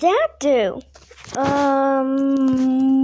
that do? Um.